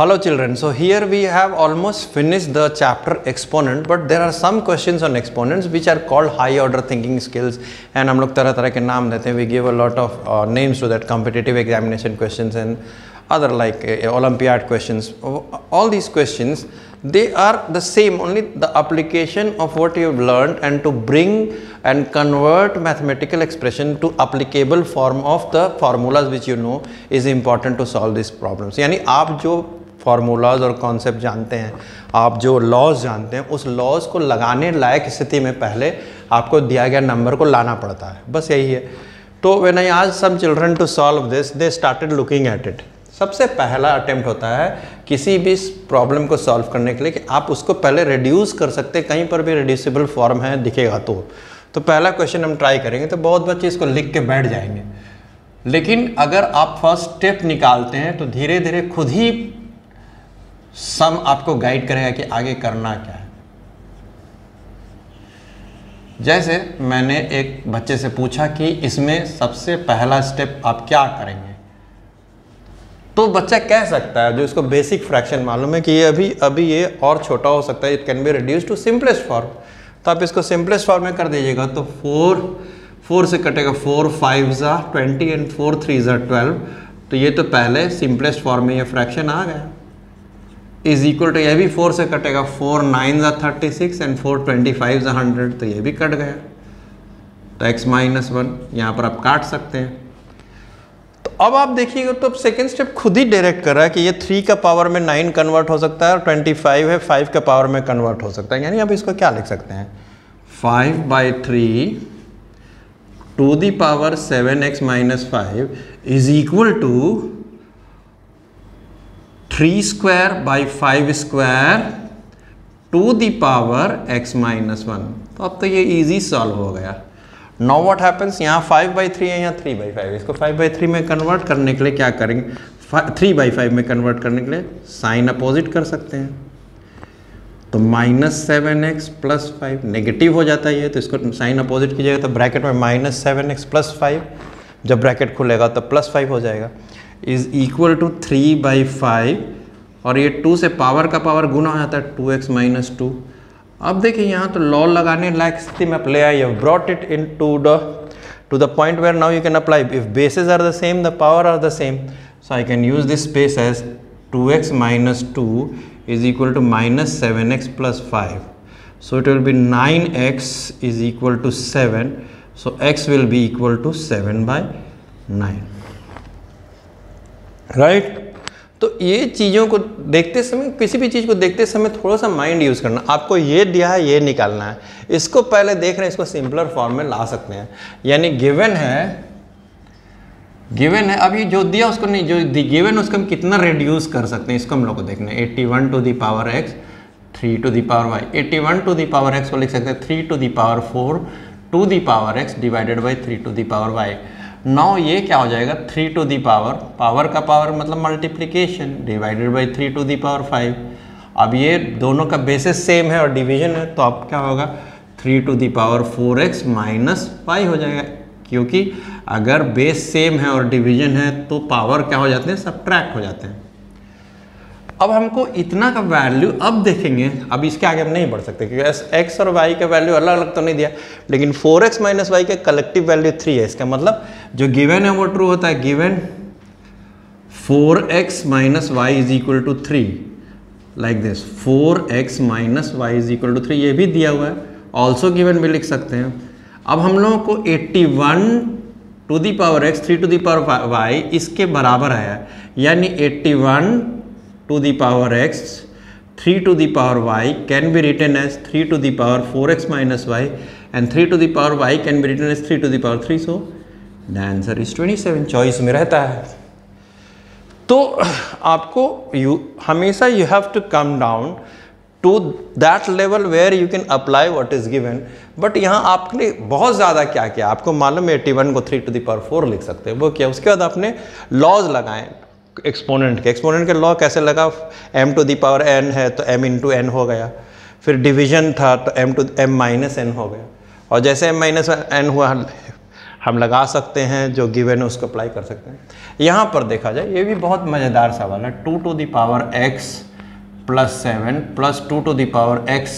Hello children, so here we have almost finished the chapter exponent but there are some questions on exponents which are called high order thinking skills and हम लोग तरह तरह के नाम देते हैं we give a lot of uh, names to that competitive examination questions and other like uh, Olympiad questions. All these questions they are the same only the application of what you have learned and to bring and convert mathematical expression to applicable form of the formulas which you know is important to solve these problems यानी आप जो formulas और concept जानते हैं। आप जो laws जानते हैं, उस लॉज को लगाने लायक स्थिति में पहले आपको दिया गया नंबर को लाना पड़ता है। बस यही है। तो वेन आई आज some children to solve this they started looking at it सबसे पहला अटेम्प्ट होता है किसी भी प्रॉब्लम को सॉल्व करने के लिए कि आप उसको पहले रिड्यूस कर सकते हैं। कहीं पर भी रिड्यूसिबल फॉर्म है, दिखेगा तो। तो पहला क्वेश्चन हम ट्राई करेंगे तो बहुत बच्चे इसको लिख के बैठ जाएँगे। लेकिन अगर आप फ़र्स्ट स्टेप निकालते हैं तो धीरे धीरे खुद ही सम आपको गाइड करेगा कि आगे करना क्या है। जैसे मैंने एक बच्चे से पूछा कि इसमें सबसे पहला स्टेप आप क्या करेंगे? तो बच्चा कह सकता है, जो इसको बेसिक फ्रैक्शन मालूम है कि ये अभी अभी ये और छोटा हो सकता है it can be reduce to simplest form तो आप इसको सिंपलेस्ट फॉर्म में कर दीजिएगा तो फोर फोर से कटेगा फोर फाइव ज़ा ट्वेंटी एंड फोर थ्री ज़ा ट्वेल्व तो ये तो पहले सिंपलेस्ट फॉर्म में ये फ्रैक्शन आ गया। इज़ इक्वल टू यह भी फोर से कटेगा फोर नाइन ज़ा thirty six and four twenty five ज़ा हंड्रेड तो ये भी कट गया। तो एक्स माइनस वन यहाँ पर आप काट सकते हैं। तो अब आप देखिएगा तो अब सेकेंड स्टेप खुद ही डायरेक्ट कर रहा है कि ये थ्री का पावर में नाइन कन्वर्ट हो सकता है और ट्वेंटी फाइव है फाइव का पावर में कन्वर्ट हो सकता है। यानी आप इसको क्या लिख सकते हैं? Five by three to the power seven X minus five is equal to three square by five square to the power X minus one. तो अब तो ये इजी सॉल्व हो गया। नो वॉट हैपन्स यहाँ फाइव बाई थ्री है, यहाँ three by five इसको फाइव बाई थ्री में कन्वर्ट करने के लिए क्या करेंगे? थ्री बाई फाइव में कन्वर्ट करने के लिए साइन अपोजिट कर सकते हैं। तो minus seven X plus five negative हो जाता है ये तो इसको साइन अपोजिट कीजिएगा तो ब्रैकेट में minus seven X plus five जब ब्रैकेट खुलेगा तो प्लस फाइव हो जाएगा। Is equal to three by five और ये टू से पावर का पावर गुना हो जाता है टू एक्स माइनस टू अब देखिए यहाँ तो लॉ लगाने लायक स्थिति में play I have brought it into the to the point where now you can apply if bases are the same the power are the same so I can use this space as two X minus two is equal to minus seven X plus five so it will be nine X is equal to seven so X will be equal to seven by nine right? तो ये चीज़ों को देखते समय, किसी भी चीज़ को देखते समय थोड़ा सा माइंड यूज़ करना। आपको ये दिया है, ये निकालना है। इसको पहले देख रहे हैं, इसको सिंपलर फॉर्म में ला सकते हैं। यानी गिवन है गिवन है। अभी जो दिया, उसको नहीं, जो गिवन उसको हम कितना रिड्यूस कर सकते हैं, इसको हम लोग को देखना है। Eighty one to the power x three to the power y eighty one to the power x को लिख सकते हैं। Three to the power four to the power x divided by three to the power y नौ ये क्या हो जाएगा? Three to the power power का power मतलब multiplication divided by three to the power five अब ये दोनों का बेसिस सेम है और डिवीज़न है तो अब क्या होगा? Three to the power four x minus five हो जाएगा। क्योंकि अगर बेस सेम है और डिवीज़न है तो पावर क्या हो जाते हैं? सब हो जाते हैं। अब हमको इतना का वैल्यू अब देखेंगे। अब इसके आगे हम नहीं बढ़ सकते, क्योंकि एक्स और वाई का वैल्यू अलग अलग तो नहीं दिया। लेकिन फोर एक्स माइनस वाई का कलेक्टिव वैल्यू थ्री है। इसका मतलब जो गिवन है वो ट्रू होता है। Given four x minus y is equal to three like this four x minus y is equal to three ये भी दिया हुआ है। ऑल्सो गिवन भी लिख सकते हैं। अब हम लोगों को eighty one to the power x three to the power y इसके बराबर आया यानी eighty one to the power x, three to the power y can be return as three to the power four x minus y, and three to the power y can be return as 3 to the power 3 so the answer is 27 choice में रहता है। तो आपको you, हमेशा you have to come down to that level where you can apply what is given, but यहाँ आपने बहुत ज़्यादा क्या किया? आपको मालूम है 81 को थ्री टू द पावर 4 लिख सकते हैं। वो क्या, उसके बाद आपने लॉज लगाएँ। एक्सपोनेंट के एक्सपोनेंट के लॉ कैसे लगा? M to the power n है तो m इंटू एन हो गया। फिर डिवीज़न था तो M to M minus N हो गया। और जैसे एम माइनस एन हुआ, हम लगा सकते हैं, जो गिवन है, उसको अप्लाई कर सकते हैं। यहाँ पर देखा जाए, ये भी बहुत मज़ेदार सवाल है। Two to the power x plus seven plus two to the power x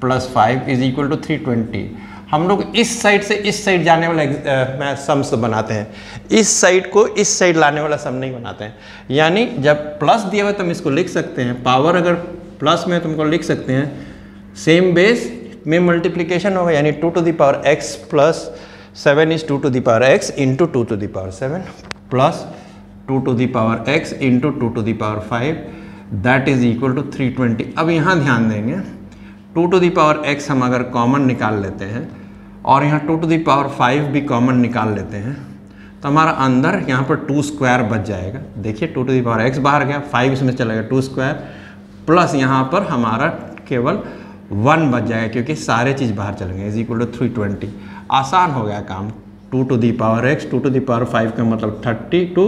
plus five is equal to three twenty हम लोग इस साइड से इस साइड जाने वाला सम्स बनाते हैं। इस साइड को इस साइड लाने वाला सम नहीं बनाते हैं। यानी जब प्लस दिया हुआ तो हम इसको लिख सकते हैं। पावर अगर प्लस में तुमको लिख सकते हैं। सेम बेस में मल्टीप्लीकेशन होगा, यानी two to the power x plus seven is two to the power x into two to the power seven plus two to the power x into two to the power five that is equal to three twenty अब यहाँ ध्यान देंगे। To to the power x हम अगर common निकाल लेते हैं और यहाँ two to the power five भी कॉमन निकाल लेते हैं। तो हमारा अंदर यहाँ पर टू स्क्वायर बच जाएगा। देखिए टू टू दावर एक्स बाहर गया फाइव इसमें चलेगा टू स्क्वायर प्लस यहाँ पर हमारा केवल वन बच जाएगा, क्योंकि सारे चीज़ बाहर चले गए is equal to three twenty आसान हो गया काम। Two to the power x two to the power five का मतलब थर्टी टू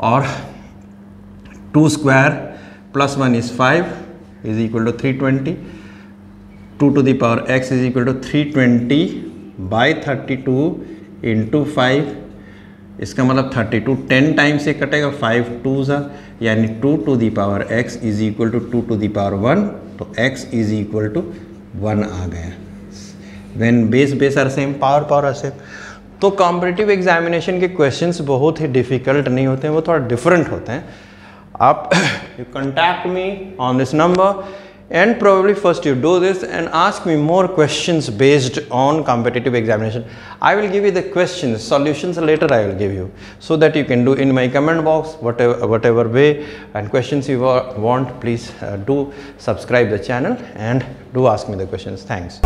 और two square plus one is five is equal to three twenty two to the power x is equal to three twenty by thirty two into five इसका मतलब thirty to ten time से कटेगा five two ज़ा, यानी two to the power x is equal to two to the power one तो x is equal to one आ गया। When base base are same power power are same तो competitive examination के questions बहुत ही difficult नहीं होते हैं, वो थोड़ा डिफरेंट होते हैं। आप you contact me on this number and probably first you do this and ask me more questions based on competitive examination. I will give you the questions solutions later i will give you so that you can do in my comment box whatever whatever way and questions you want please uh, do subscribe the channel and do ask me the questions. Thanks